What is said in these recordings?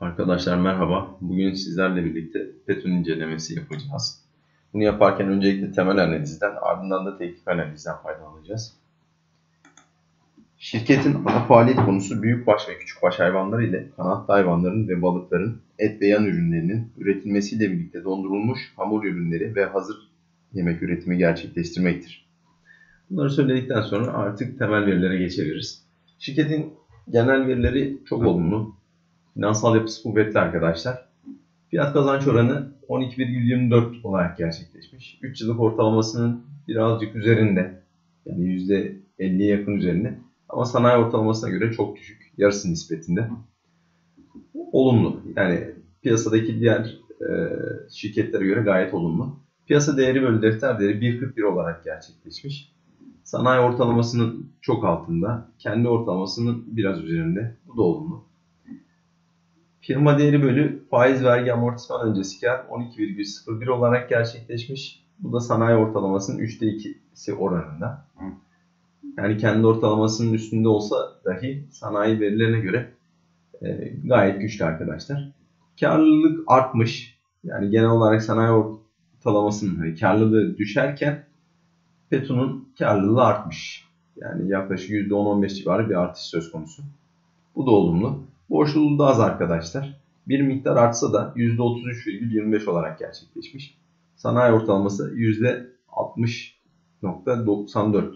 Arkadaşlar merhaba. Bugün sizlerle birlikte PETUN incelemesi yapacağız. Bunu yaparken öncelikle temel analizden ardından da teknik analizden faydalanacağız. Şirketin ana faaliyet konusu büyükbaş ve küçükbaş hayvanlar ile kanatlı hayvanların ve balıkların et ve yan ürünlerinin üretilmesiyle birlikte dondurulmuş hamur ürünleri ve hazır yemek üretimi gerçekleştirmektir. Bunları söyledikten sonra artık temel verilere geçebiliriz. Şirketin genel verileri çok olumlu. Finansal yapısı kuvvetli arkadaşlar. Fiyat kazanç oranı 12,24 olarak gerçekleşmiş. 3 yıllık ortalamasının birazcık üzerinde. Yani %50'ye yakın üzerinde. Ama sanayi ortalamasına göre çok düşük. Yarısı nispetinde. Olumlu. Yani piyasadaki diğer e, şirketlere göre gayet olumlu. Piyasa değeri bölü defter değeri 1.41 olarak gerçekleşmiş. Sanayi ortalamasının çok altında. Kendi ortalamasının biraz üzerinde. Bu da olumlu. Firma değeri bölü faiz vergi amortisman öncesi kar 12,01 olarak gerçekleşmiş. Bu da sanayi ortalamasının 3'te 2'si oranında. Yani kendi ortalamasının üstünde olsa dahi sanayi verilerine göre e, gayet güçlü arkadaşlar. Karlılık artmış. Yani genel olarak sanayi ortalamasının hani karlılığı düşerken Petu'nun karlılığı artmış. Yani yaklaşık %10-15 civarı bir artış söz konusu. Bu da olumlu. Borçluluğu da az arkadaşlar. Bir miktar artsa da %33,25 olarak gerçekleşmiş. Sanayi ortalaması %60.94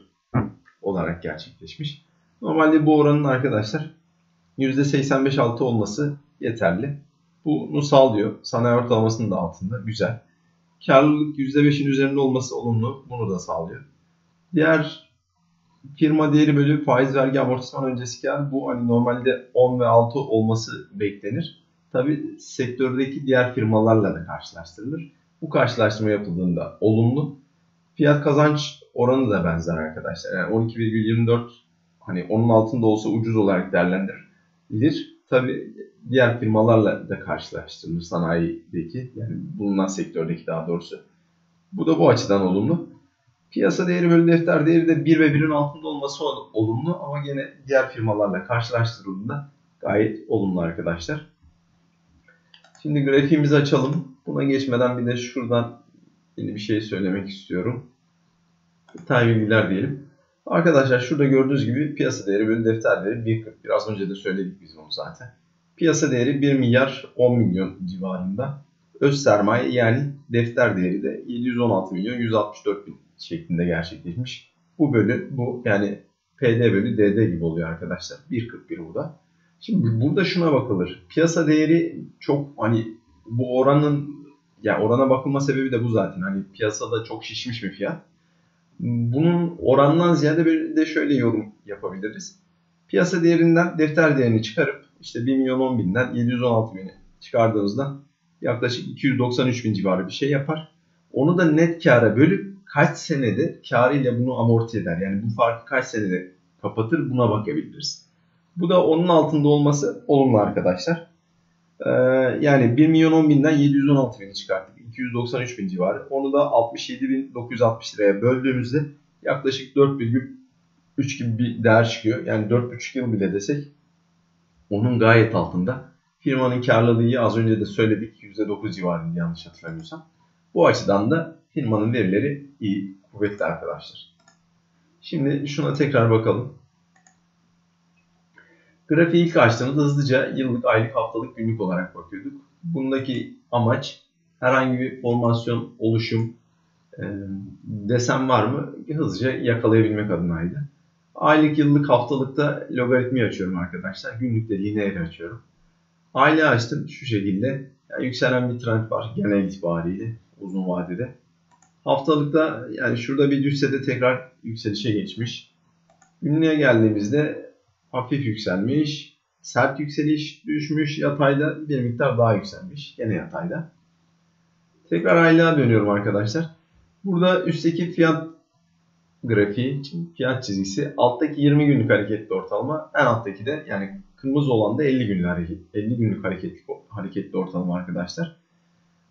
olarak gerçekleşmiş. Normalde bu oranın arkadaşlar %85-6 olması yeterli. Bunu sağlıyor. Sanayi ortalamasının da altında. Güzel. Karlılık %5'in üzerinde olması olumlu. Bunu da sağlıyor. Diğer firma değeri bölü faiz vergi amortisman öncesi kar bu hani normalde 10 ve 6 olması beklenir. Tabi sektördeki diğer firmalarla da karşılaştırılır. Bu karşılaştırma yapıldığında olumlu. Fiyat kazanç oranı da benzer arkadaşlar. Yani 12,24 hani onun altında olsa ucuz olarak değerlendirilir. Tabi diğer firmalarla da karşılaştırılır sanayideki yani bulunan sektördeki daha doğrusu. Bu da bu açıdan olumlu. Piyasa değeri bölü defter değeri de 1 ve 1'in altında olması olumlu ama gene diğer firmalarla karşılaştırıldığında gayet olumlu arkadaşlar. Şimdi grafiğimizi açalım. Buna geçmeden bir de şuradan yeni bir şey söylemek istiyorum. Time bilgiler diyelim. Arkadaşlar şurada gördüğünüz gibi piyasa değeri bölü defter değeri 1.40. Biraz önce de söyledik biz onu zaten. Piyasa değeri 1 milyar 10 milyon civarında. Öz sermaye yani defter değeri de 716 milyon 164 bin şeklinde gerçekleşmiş. Bu bölü bu yani PD bölü DD gibi oluyor arkadaşlar. 1.41 bu da. Şimdi burada şuna bakılır. Piyasa değeri çok hani bu oranın ya yani orana bakılma sebebi de bu zaten. Hani piyasada çok şişmiş bir fiyat. Bunun orandan ziyade bir de şöyle yorum yapabiliriz. Piyasa değerinden defter değerini çıkarıp işte 1 milyon 10 binden 716 bini çıkardığımızda yaklaşık 293 bin civarı bir şey yapar. Onu da net kâra bölüp kaç senede karıyla bunu amorti eder. Yani bu farkı kaç senede kapatır buna bakabiliriz. Bu da onun altında olması olumlu arkadaşlar. Ee, yani 1 milyon 10 binden 716 bini çıkarttık. 293 bin civarı. Onu da 67 bin 960 liraya böldüğümüzde yaklaşık 4,3 gibi bir değer çıkıyor. Yani 4,5 yıl bile desek onun gayet altında. Firmanın karlılığı az önce de söyledik %9 civarında yanlış hatırlamıyorsam. Bu açıdan da firmanın verileri iyi, kuvvetli arkadaşlar. Şimdi şuna tekrar bakalım. Grafiği ilk açtığımızda hızlıca yıllık, aylık, haftalık, günlük olarak bakıyorduk. Bundaki amaç herhangi bir formasyon, oluşum, e, desen var mı hızlıca yakalayabilmek adınaydı. Aylık, yıllık, haftalıkta logaritmi açıyorum arkadaşlar. Günlükte lineer açıyorum. Aile açtım şu şekilde. Yani yükselen bir trend var genel itibariyle uzun vadede. Haftalıkta yani şurada bir düşse de tekrar yükselişe geçmiş. Günlüğe geldiğimizde hafif yükselmiş. Sert yükseliş düşmüş. Yatayda bir miktar daha yükselmiş. Gene yatayda. Tekrar aylığa dönüyorum arkadaşlar. Burada üstteki fiyat grafiği fiyat çizgisi. Alttaki 20 günlük hareketli ortalama. En alttaki de yani kırmızı olan da 50 günlük hareket, 50 günlük hareketli, hareketli ortalama arkadaşlar.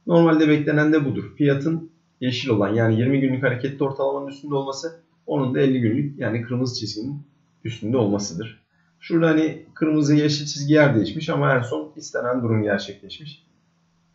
Normalde beklenen de budur. Fiyatın yeşil olan yani 20 günlük hareketli ortalamanın üstünde olması onun da 50 günlük yani kırmızı çizginin üstünde olmasıdır. Şurada hani kırmızı yeşil çizgi yer değişmiş ama en son istenen durum gerçekleşmiş.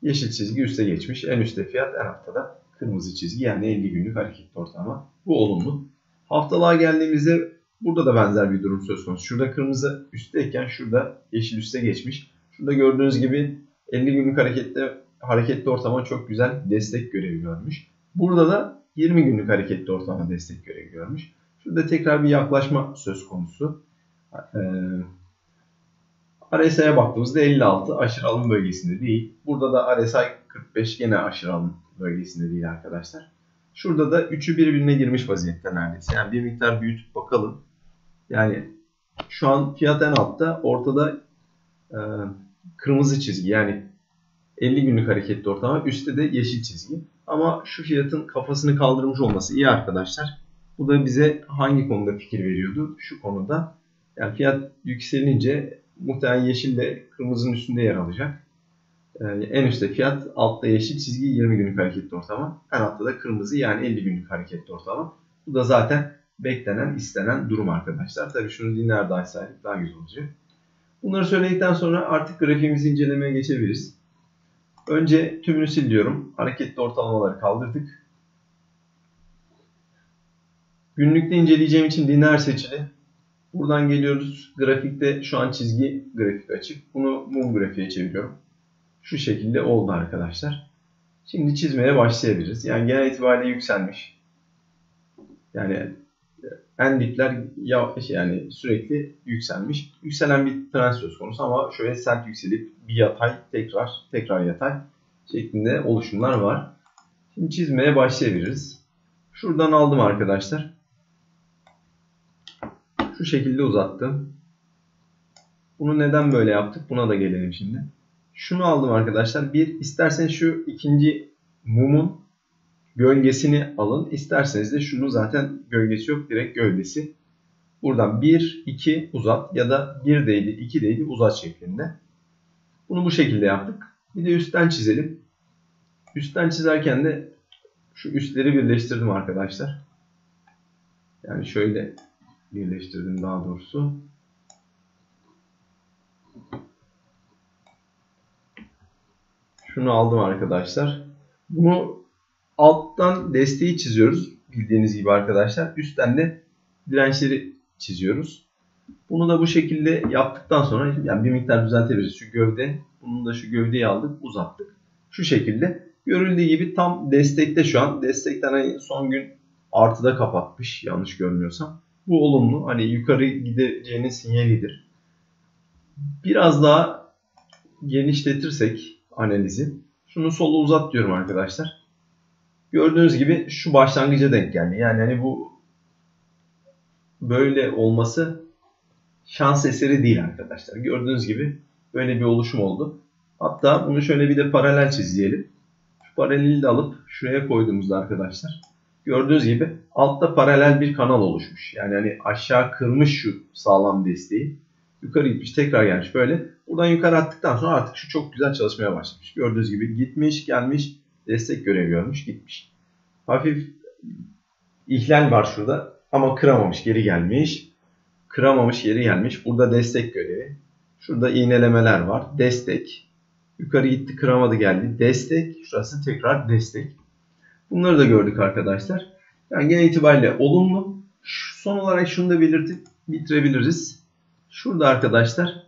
Yeşil çizgi üste geçmiş. En üstte fiyat en altta da kırmızı çizgi yani 50 günlük hareketli ortalama. Bu olumlu. Haftalığa geldiğimizde burada da benzer bir durum söz konusu. Şurada kırmızı üstteyken şurada yeşil üste geçmiş. Şurada gördüğünüz gibi 50 günlük hareketli, hareketli ortalama çok güzel destek görevi görmüş. Burada da 20 günlük hareketli ortalama destek görevi görmüş. Şurada tekrar bir yaklaşma söz konusu. Ee, RSI'ye baktığımızda 56 aşırı alım bölgesinde değil. Burada da RSI 45 gene aşırı alım bölgesinde değil arkadaşlar. Şurada da üçü birbirine girmiş vaziyette neredeyse. Yani bir miktar büyütüp bakalım. Yani şu an fiyat en altta. Ortada e, kırmızı çizgi. Yani 50 günlük hareketli ortalama. Üstte de yeşil çizgi. Ama şu fiyatın kafasını kaldırmış olması iyi arkadaşlar. Bu da bize hangi konuda fikir veriyordu? Şu konuda. Yani fiyat yükselince muhtemelen yeşille kırmızının üstünde yer alacak. Yani en üstte fiyat, altta yeşil çizgi 20 günlük hareketli ortalama. En altta da kırmızı yani 50 günlük hareketli ortalama. Bu da zaten beklenen, istenen durum arkadaşlar. Tabii şunu lineer daysaydık daha güzel olacak. Bunları söyledikten sonra artık grafiğimizi incelemeye geçebiliriz. Önce tümünü sil diyorum. Hareketli ortalamaları kaldırdık. Günlükte inceleyeceğim için lineer seçili. Buradan geliyoruz. Grafikte şu an çizgi grafik açık. Bunu mum grafiğe çeviriyorum. Şu şekilde oldu arkadaşlar. Şimdi çizmeye başlayabiliriz. Yani genel itibariyle yükselmiş. Yani en dipler yani sürekli yükselmiş. Yükselen bir trend söz konusu ama şöyle sert yükselip bir yatay tekrar tekrar yatay şeklinde oluşumlar var. Şimdi çizmeye başlayabiliriz. Şuradan aldım arkadaşlar. Şu şekilde uzattım. Bunu neden böyle yaptık? Buna da gelelim şimdi. Şunu aldım arkadaşlar. Bir isterseniz şu ikinci mumun gölgesini alın. İsterseniz de şunu zaten gölgesi yok. Direkt gövdesi. Buradan 1, 2 uzat ya da 1 değdi, 2 değdi uzat şeklinde. Bunu bu şekilde yaptık. Bir de üstten çizelim. Üstten çizerken de şu üstleri birleştirdim arkadaşlar. Yani şöyle birleştirdim daha doğrusu. Şunu aldım arkadaşlar. Bunu alttan desteği çiziyoruz. Bildiğiniz gibi arkadaşlar. Üstten de dirençleri çiziyoruz. Bunu da bu şekilde yaptıktan sonra yani bir miktar düzeltebiliriz. Şu gövde, bunun da şu gövdeyi aldık, uzattık. Şu şekilde. Görüldüğü gibi tam destekte şu an. Destekten hani son gün artıda kapatmış yanlış görmüyorsam. Bu olumlu. Hani yukarı gideceğinin sinyalidir. Biraz daha genişletirsek analizi. Şunu sola uzat diyorum arkadaşlar. Gördüğünüz gibi şu başlangıca denk geldi. Yani hani bu böyle olması şans eseri değil arkadaşlar. Gördüğünüz gibi böyle bir oluşum oldu. Hatta bunu şöyle bir de paralel çizelim. Şu paraleli de alıp şuraya koyduğumuzda arkadaşlar gördüğünüz gibi altta paralel bir kanal oluşmuş. Yani hani aşağı kırmış şu sağlam desteği. Yukarı gitmiş tekrar gelmiş böyle. Buradan yukarı attıktan sonra artık şu çok güzel çalışmaya başlamış. Gördüğünüz gibi gitmiş gelmiş destek görevi görmüş gitmiş. Hafif ihlal var şurada ama kıramamış geri gelmiş. Kıramamış geri gelmiş. Burada destek görevi. Şurada iğnelemeler var. Destek. Yukarı gitti kıramadı geldi. Destek. Şurası tekrar destek. Bunları da gördük arkadaşlar. Yani genel itibariyle olumlu. Son olarak şunu da belirtip bitirebiliriz. Şurada arkadaşlar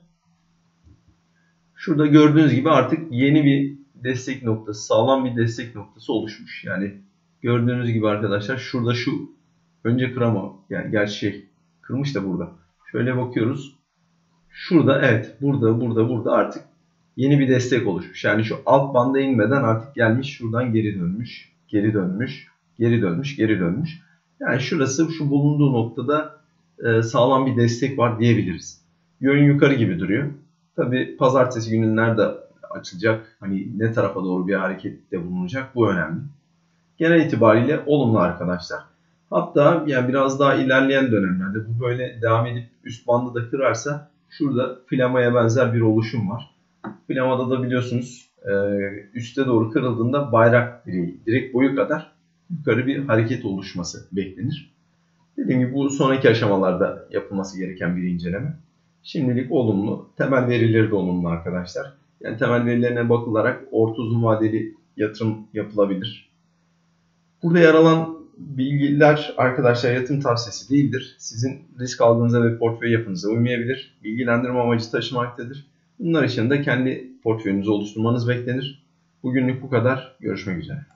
şurada gördüğünüz gibi artık yeni bir destek noktası, sağlam bir destek noktası oluşmuş. Yani gördüğünüz gibi arkadaşlar şurada şu önce kırama yani gerçi şey kırmış da burada. Şöyle bakıyoruz. Şurada evet burada burada burada artık yeni bir destek oluşmuş. Yani şu alt banda inmeden artık gelmiş şuradan geri dönmüş, geri dönmüş, geri dönmüş, geri dönmüş. Yani şurası şu bulunduğu noktada e, sağlam bir destek var diyebiliriz. Yön yukarı gibi duruyor. Tabi pazartesi günü nerede açılacak, hani ne tarafa doğru bir harekette bulunacak bu önemli. Genel itibariyle olumlu arkadaşlar. Hatta yani biraz daha ilerleyen dönemlerde bu böyle devam edip üst bandı da kırarsa şurada flamaya benzer bir oluşum var. Flamada da biliyorsunuz e, üste doğru kırıldığında bayrak direği direkt boyu kadar yukarı bir hareket oluşması beklenir. Dediğim gibi bu sonraki aşamalarda yapılması gereken bir inceleme. Şimdilik olumlu. Temel verileri de olumlu arkadaşlar. Yani temel verilerine bakılarak orta uzun vadeli yatırım yapılabilir. Burada yer alan bilgiler arkadaşlar yatırım tavsiyesi değildir. Sizin risk aldığınıza ve portföy yapınıza uymayabilir. Bilgilendirme amacı taşımaktadır. Bunlar için de kendi portföyünüzü oluşturmanız beklenir. Bugünlük bu kadar. Görüşmek üzere.